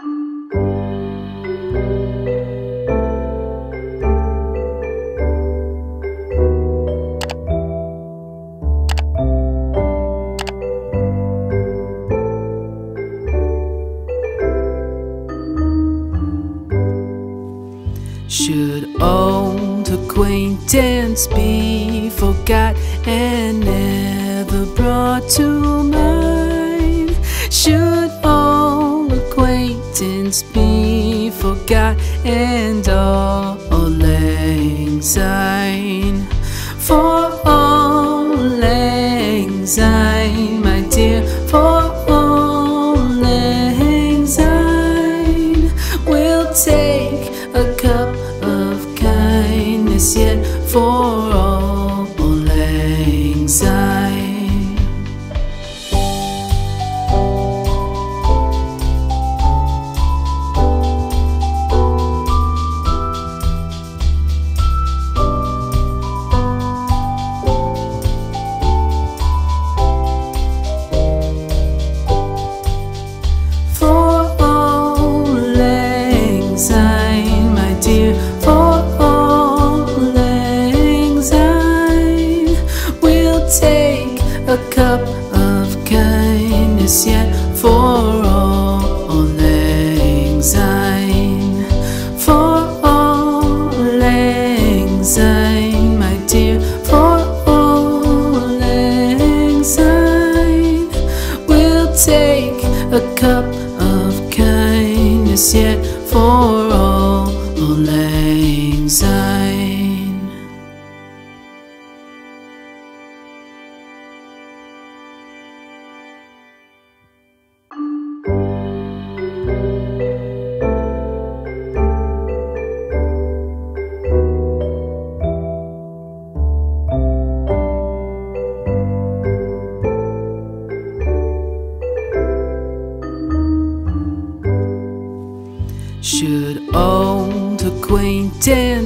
Should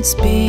acquaintance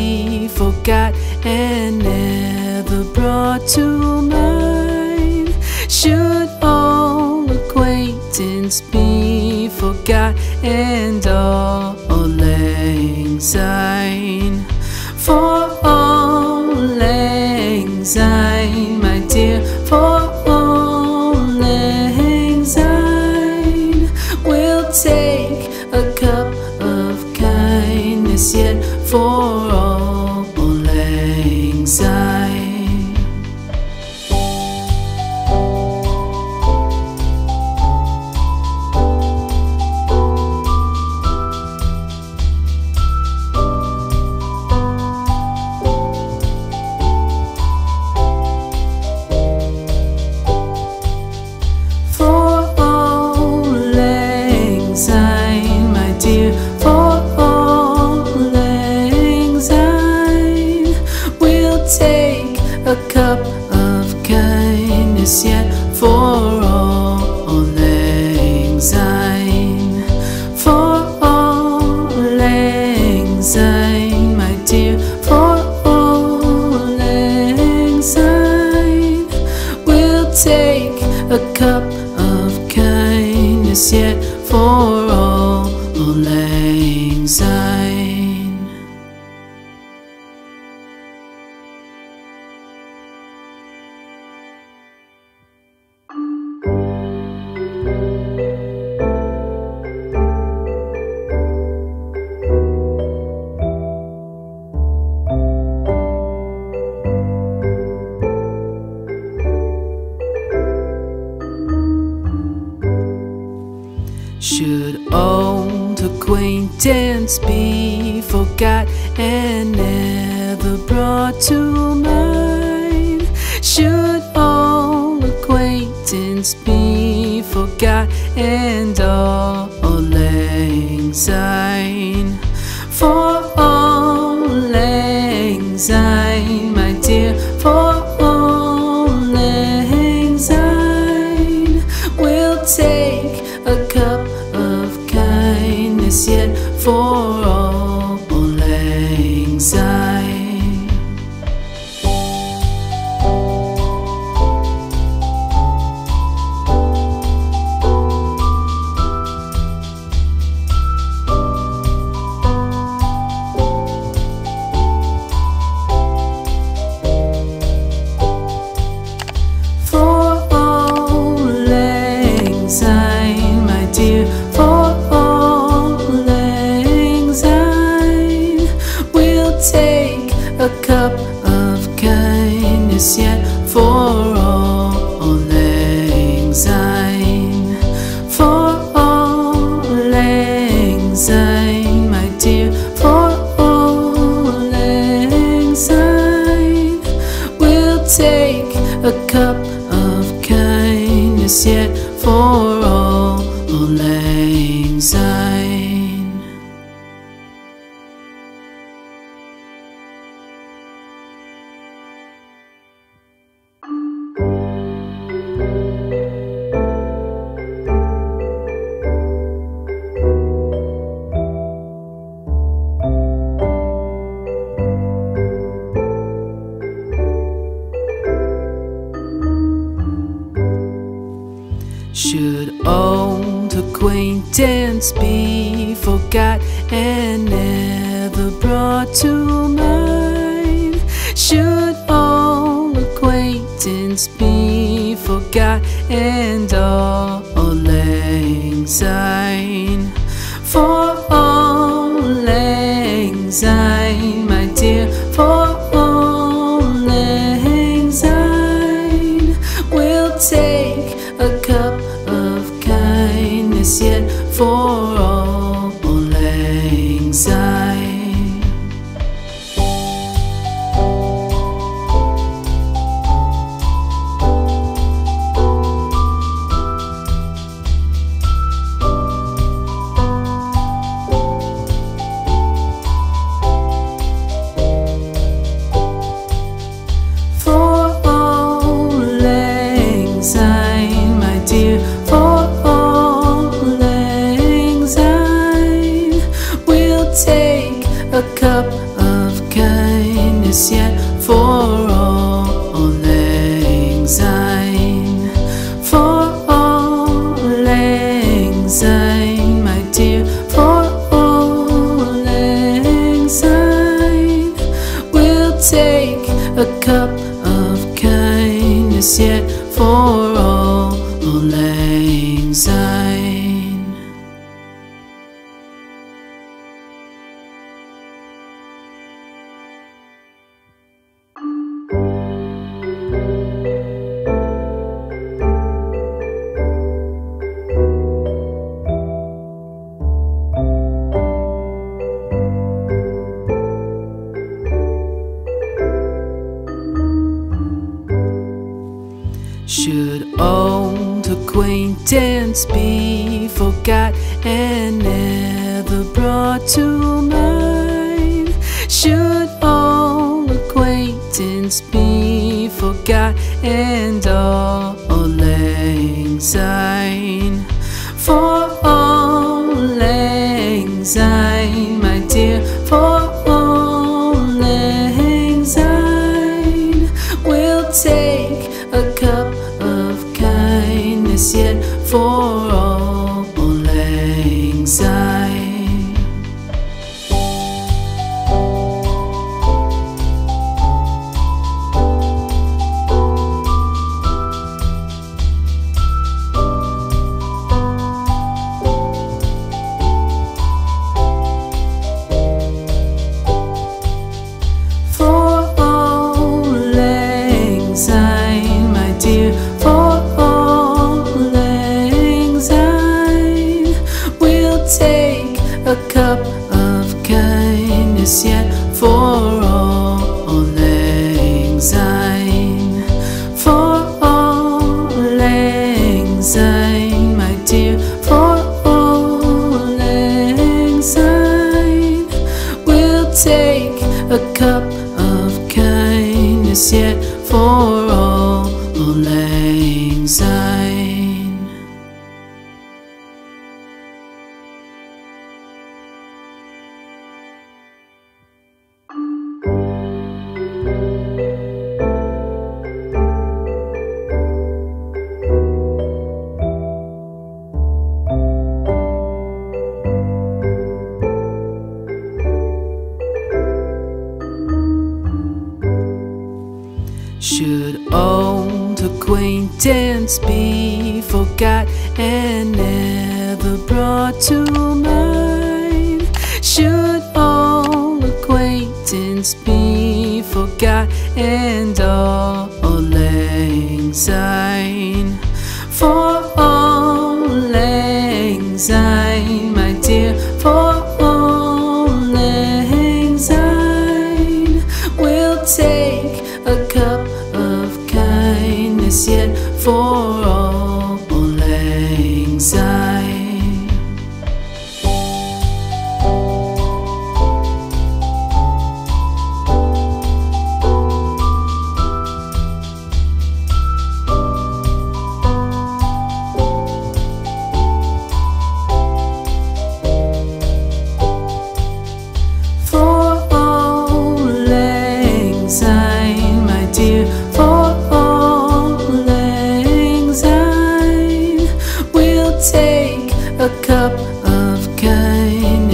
take a cup of kindness yet for all, auld lang syne.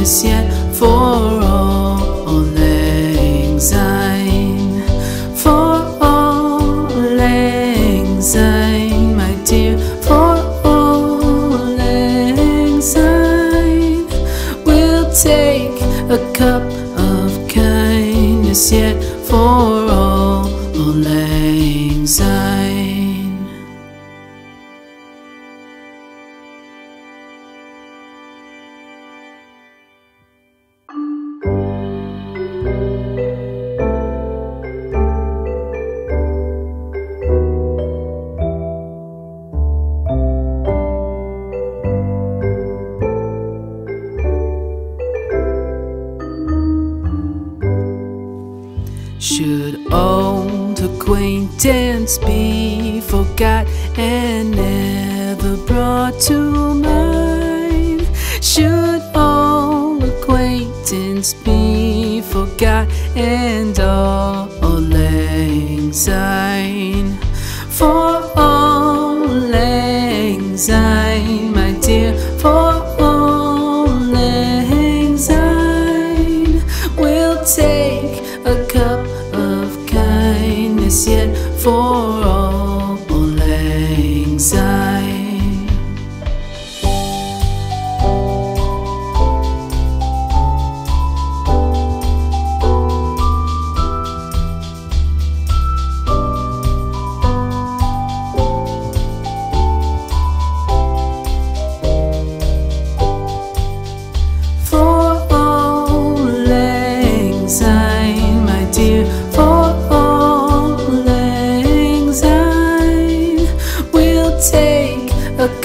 this for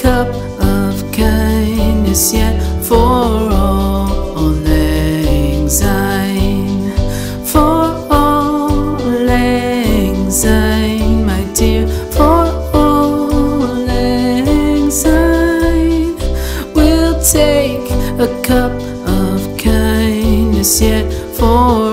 cup of kindness yet for all anxiety, for all anxiety, my dear, for all anxiety. We'll take a cup of kindness yet for.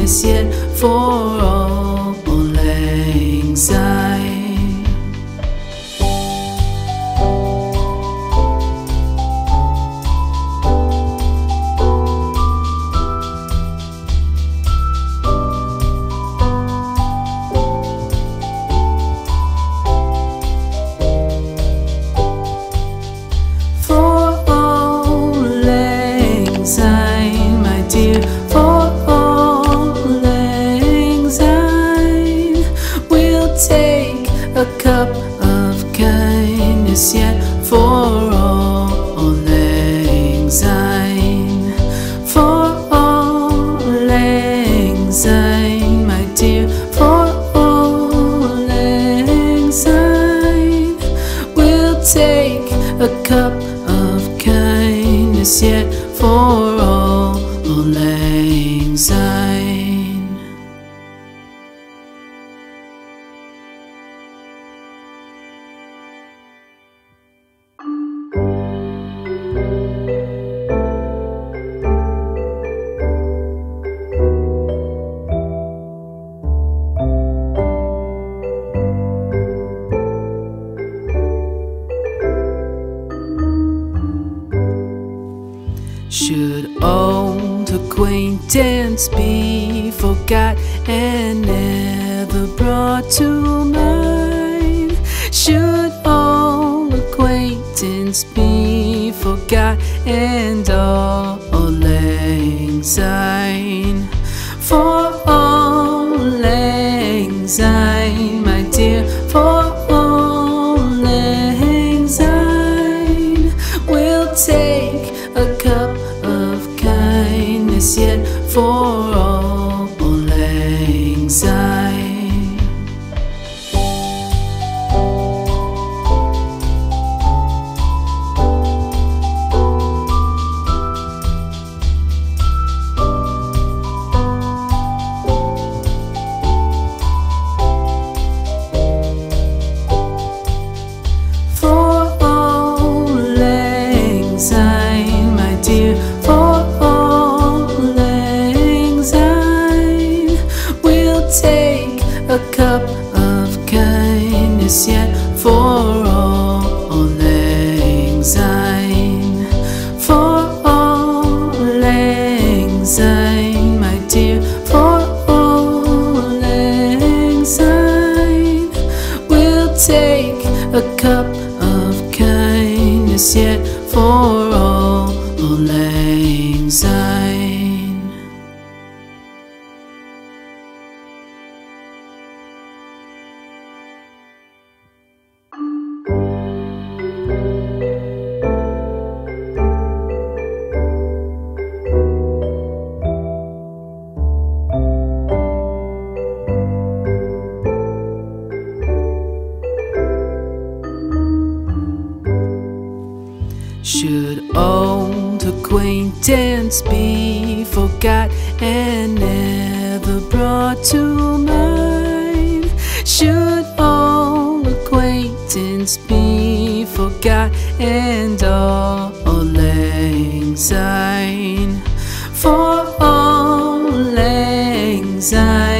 Kindness yet for all lang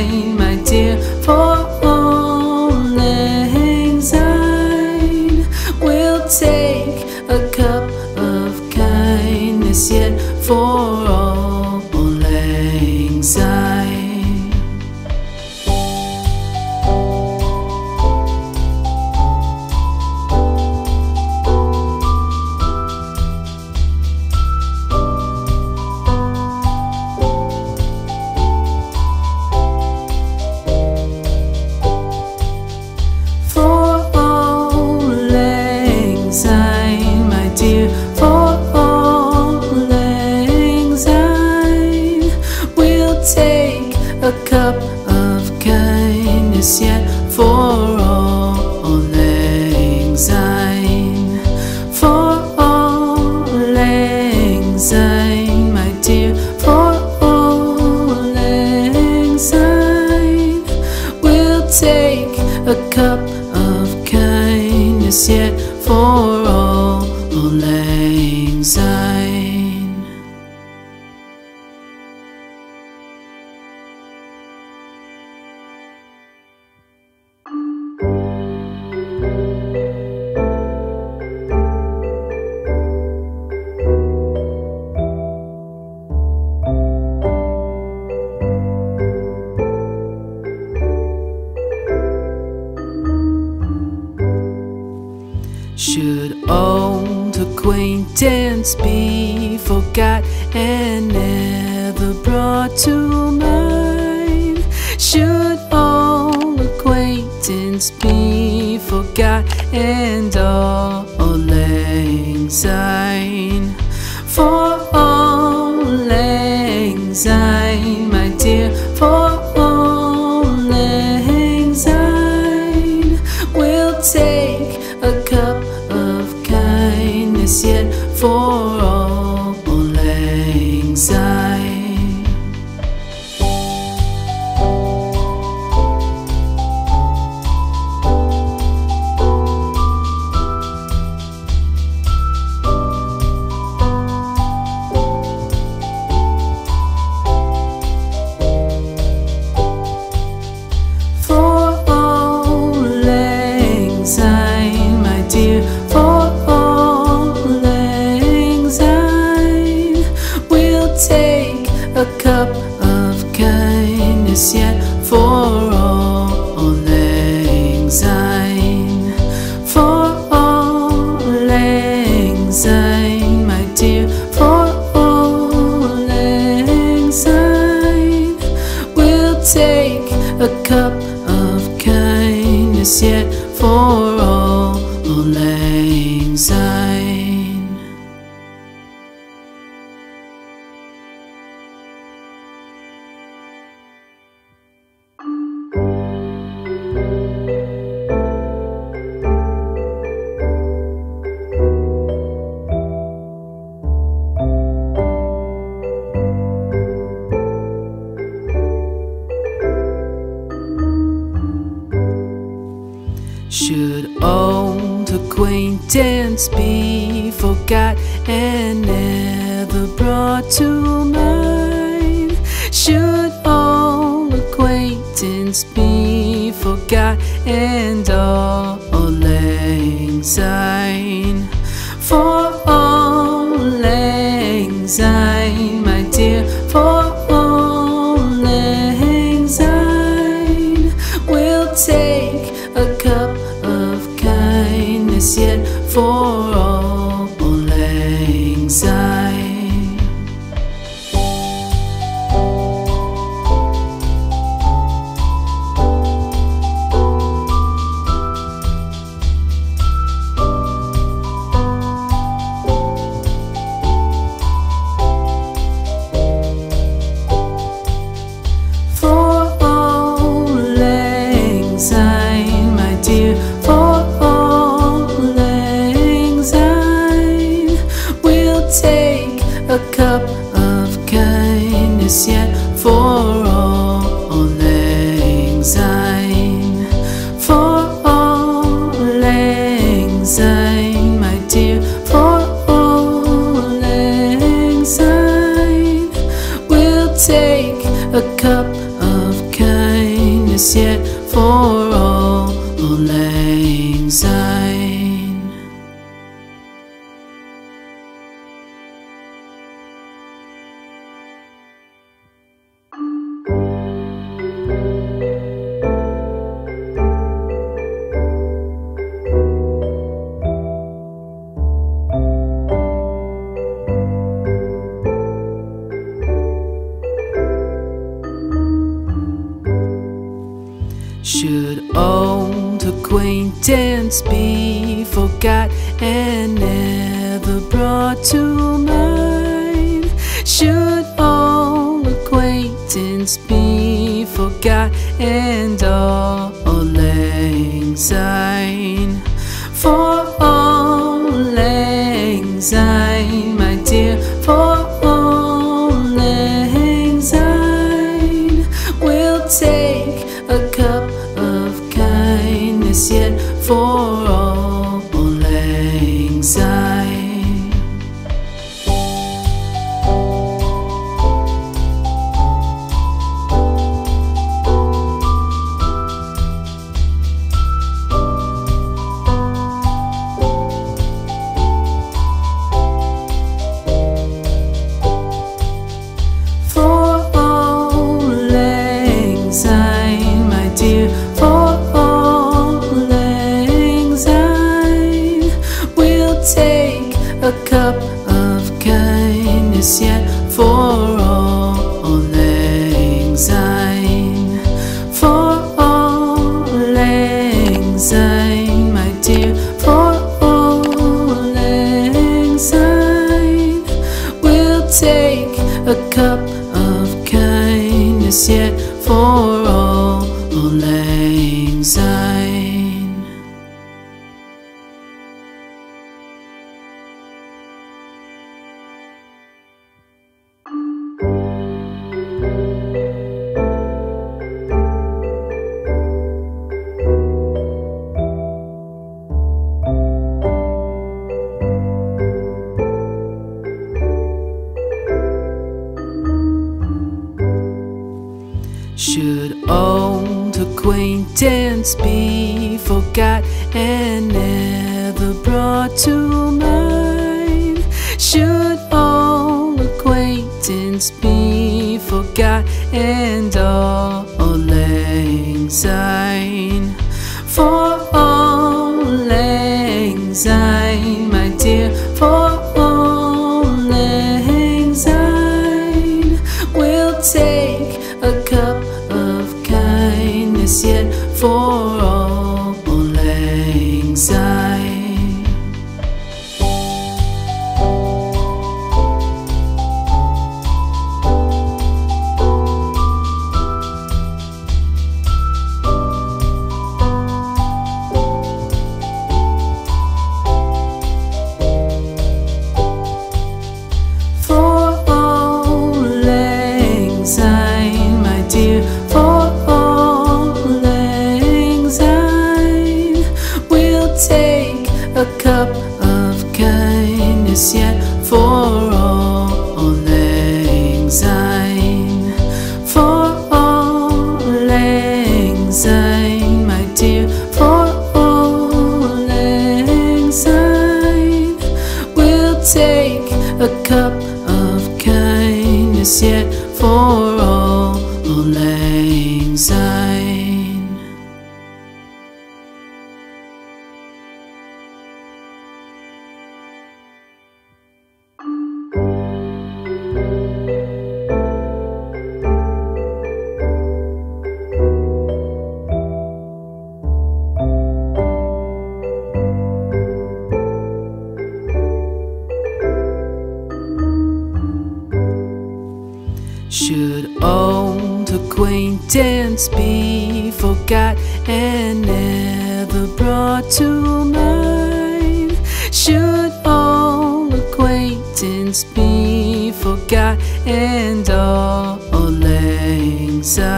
be forgot and all never brought to mind. Should all acquaintance be forgot and should old acquaintance be forgot and never brought to mind? Should old acquaintance be forgot and auld lang syne? For auld lang syne. acquaintance be forgot and never brought to mind? Should all acquaintance be forgot and all, all?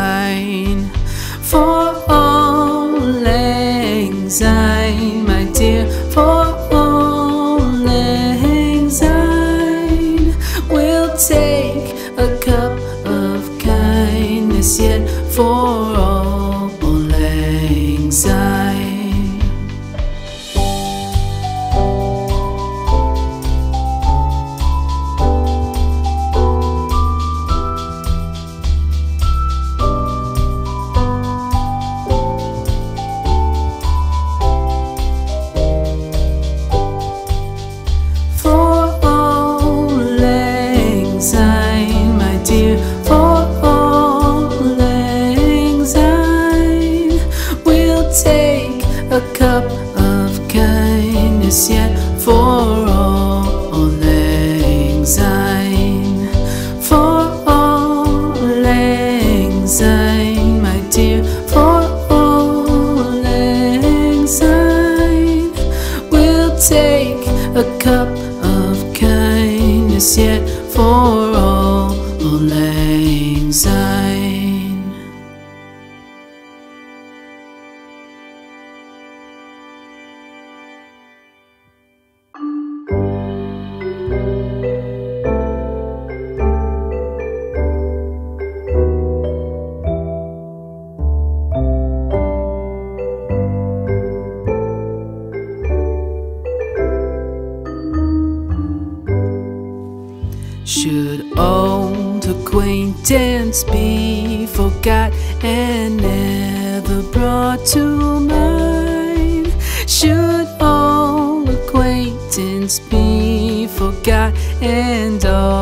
be forgot and never brought to mind? Should all acquaintance be forgot and all?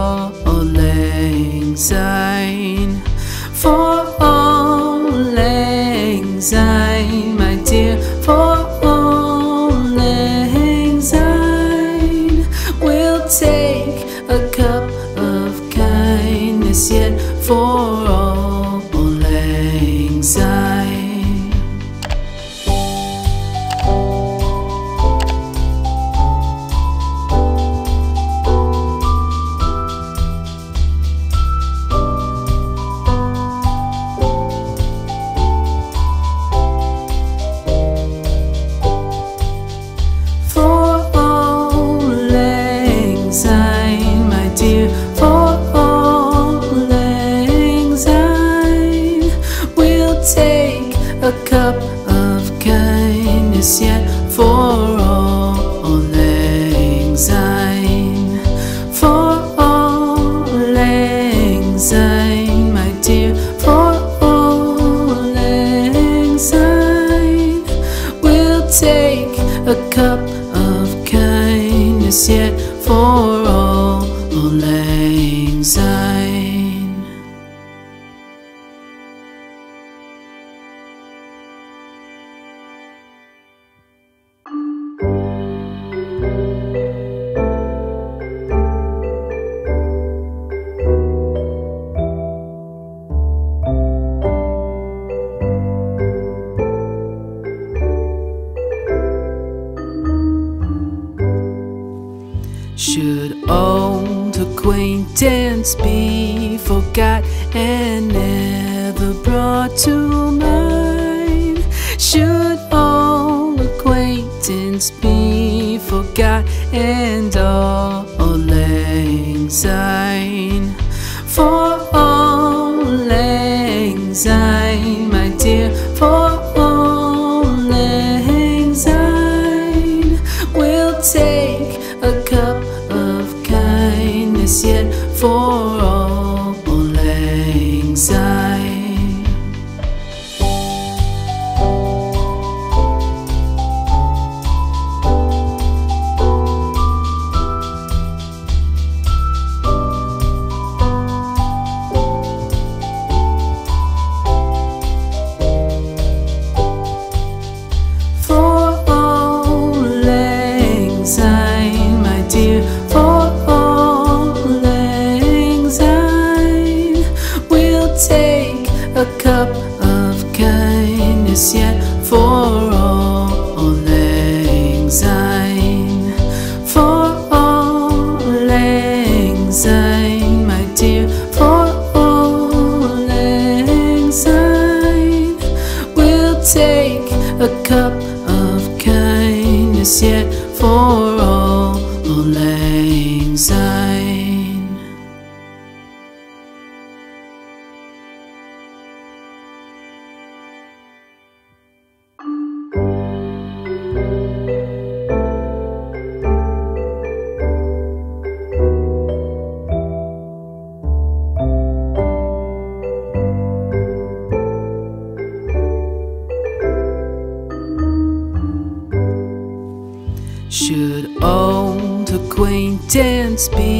speak.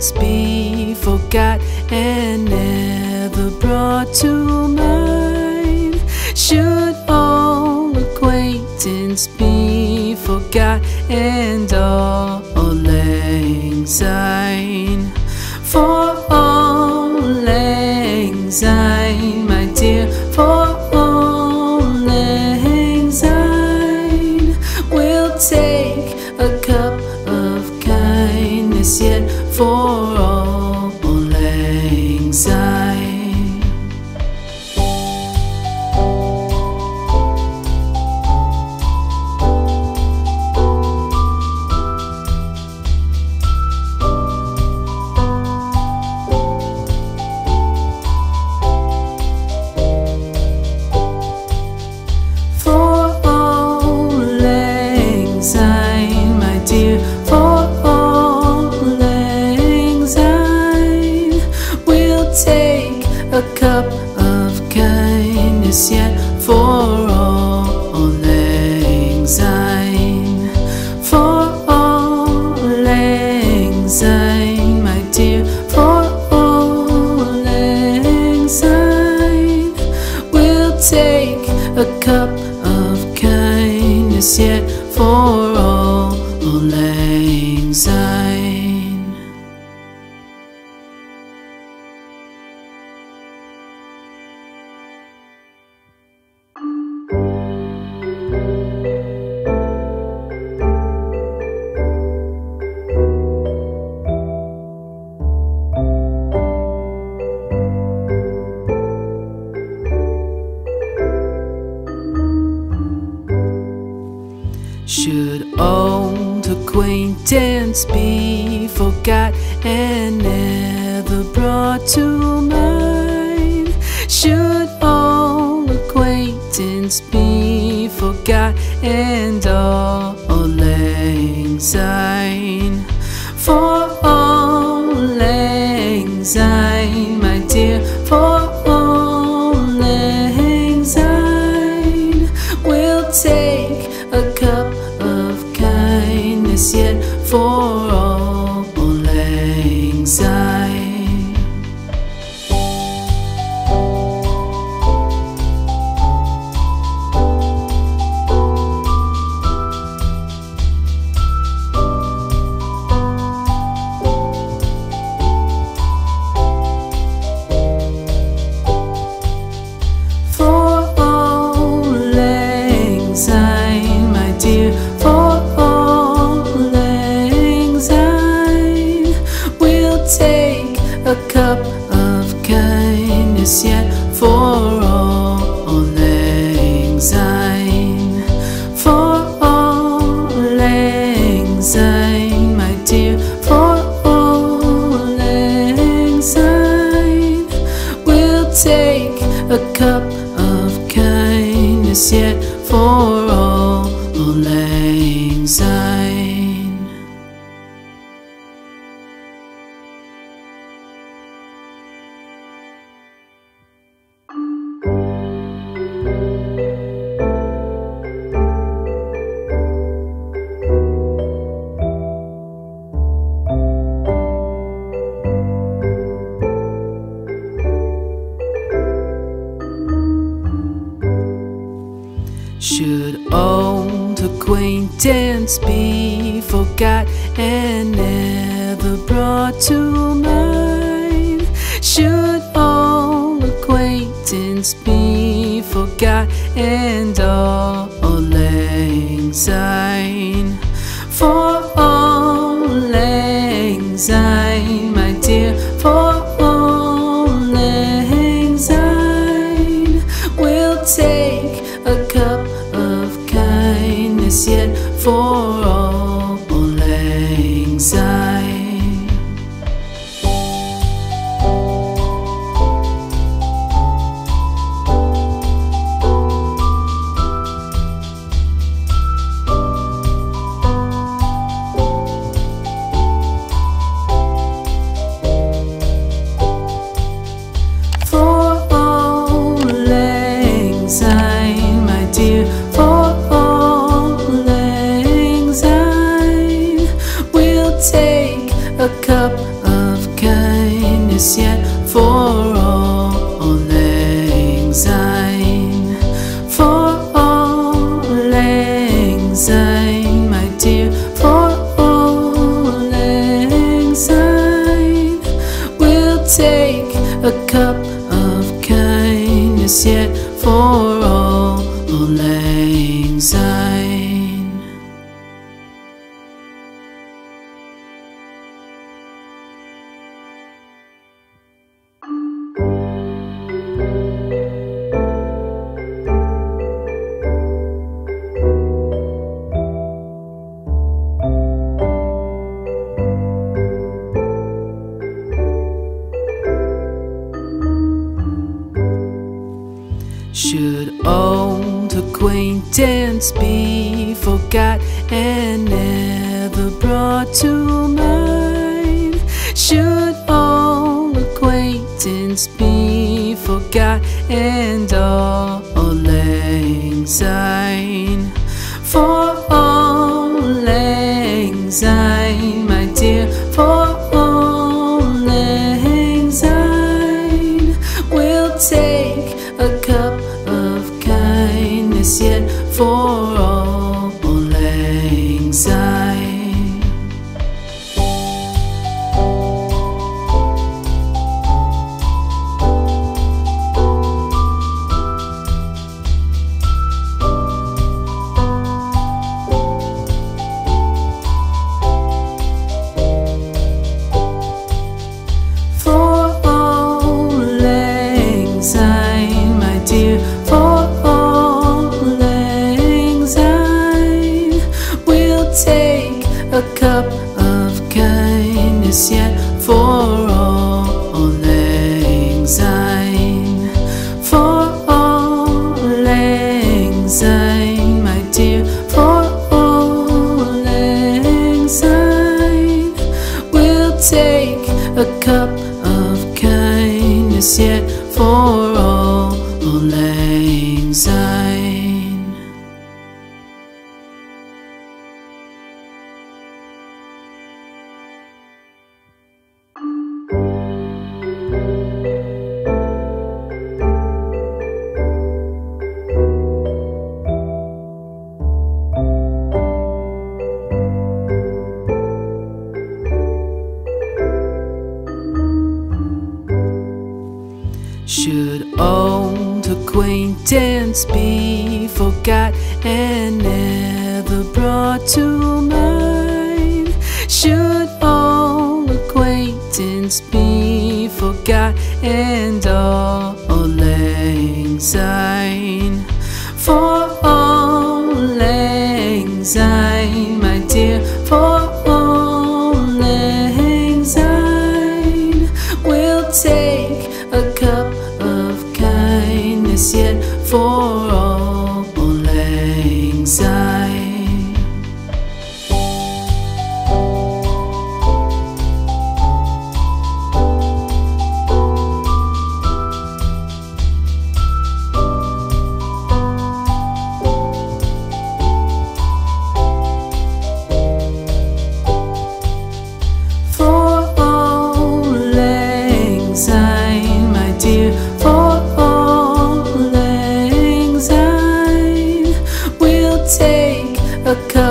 once be forgotten. yet for all, all anxiety. a cup of kindness yet for all, all anxiety. desire. A cup